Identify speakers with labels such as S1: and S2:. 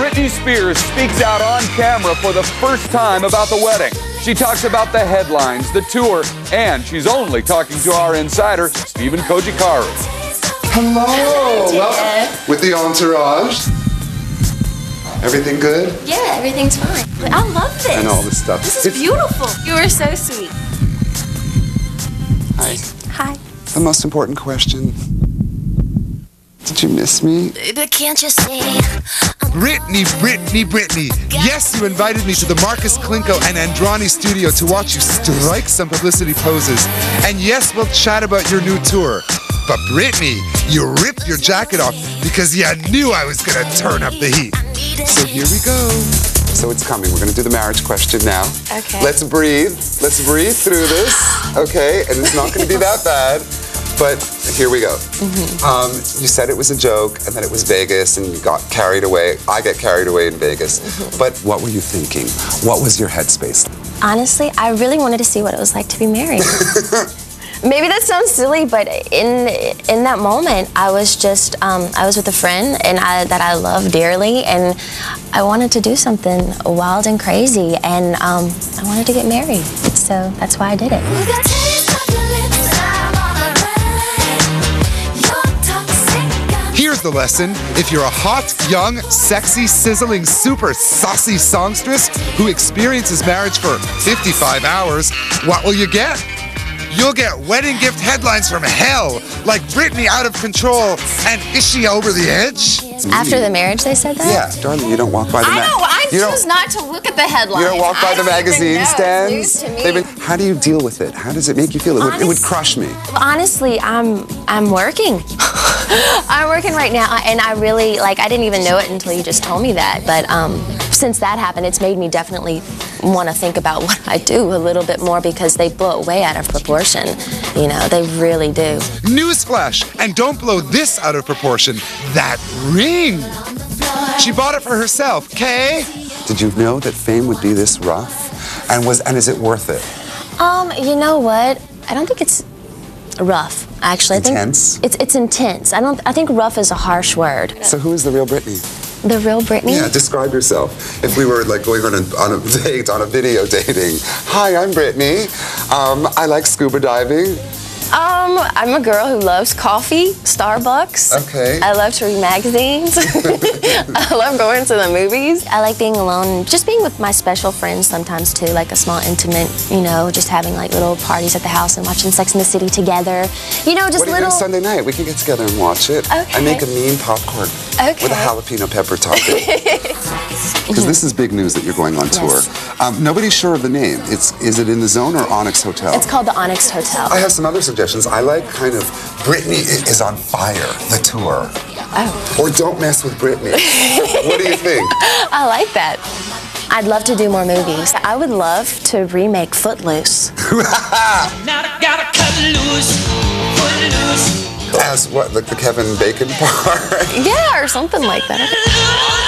S1: Britney Spears speaks out on camera for the first time about the wedding. She talks about the headlines, the tour, and she's only talking to our insider, Steven Cojocaru.
S2: Hello. Well, with the entourage. Everything good?
S3: Yeah, everything's fine. I love this.
S2: And all this stuff.
S3: This is beautiful. You are so sweet.
S2: Hi.
S3: Hi.
S2: The most important question. Did you miss me?
S3: But can't you see?
S4: Britney, Britney, Britney. Yes, you invited me to the Markus Klinko and Indrani studio to watch you strike some publicity poses. And yes, we'll chat about your new tour. But Britney, you ripped your jacket off because you knew I was gonna turn up the heat. So here we go.
S2: So it's coming. We're going to do the marriage question now.
S3: Okay.
S2: Let's breathe. Let's breathe through this. Okay. And it's not going to be that bad. But here we go. Um, you said it was a joke and that it was Vegas and you got carried away. I get carried away in Vegas. But what were you thinking? What was your headspace?
S3: Honestly, I really wanted to see what it was like to be married. Maybe that sounds silly, but in in that moment, I was just um, I was with a friend and I, that I love dearly, and I wanted to do something wild and crazy, and um, I wanted to get married. So that's why I did it.
S4: Here's the lesson. If you're a hot, young, sexy, sizzling, super saucy songstress who experiences marriage for 55 hours, what will you get? You'll get wedding gift headlines from hell, like Britney out of control and is she over the edge?
S3: After the marriage, they said that.
S2: Yeah, darling, you don't walk by the
S5: I know. I
S2: you
S5: choose not to look at the headlines.
S2: You don't walk by
S5: I
S2: the magazine stands.
S5: news to me.
S2: They've been- how do you deal with it? How does it make you feel? It would, it would crush me.
S3: Honestly, I'm I'm working. I'm working right now, and I really like. I didn't even know it until you just told me that. But um, since that happened, it's made me definitely want to think about what I do a little bit more because they blow it way out of proportion. You know, they really do.
S4: Newsflash, and don't blow this out of proportion. That ring. She bought it for herself, Kay?
S2: Did you know that fame would be this rough? And was and is it worth it?
S3: Um, you know what? I don't think it's rough. Actually, I think
S2: Intense?
S3: it's it's intense. I don't. I think rough is a harsh word.
S2: So who is the real Britney?
S3: The real Britney.
S2: Yeah, describe yourself. If we were like going on a, on a date, on a video dating. Hi, I'm Britney. Um, I like scuba diving.
S3: Um, I'm a girl who loves coffee, Starbucks.
S2: Okay.
S3: I love to read magazines. I love going to the movies. I like being alone, just being with my special friends sometimes too, like a small intimate, you know, just having like little parties at the house and watching Sex in the City together. You know, just
S2: What are
S3: little.
S2: Sunday night? We can get together and watch it.
S3: Okay.
S2: I make a mean popcorn with a jalapeno pepper topping. Because this is big news that you're going on tour.
S3: Yes.
S2: Um, nobody's sure of the name. It's is it in the Zone or Onyx Hotel?
S3: It's called the Onyx Hotel.
S2: I have some other suggestions. I like kind of Britney is on fire, the tour.
S3: Oh,
S2: Or don't mess with Britney. what do you think?
S3: I like that. I'd love to do more movies. I would love to remake Footloose.
S6: Now I gotta cut loose, foot loose.
S2: As what, like the Kevin Bacon part?
S3: Yeah, or something like that.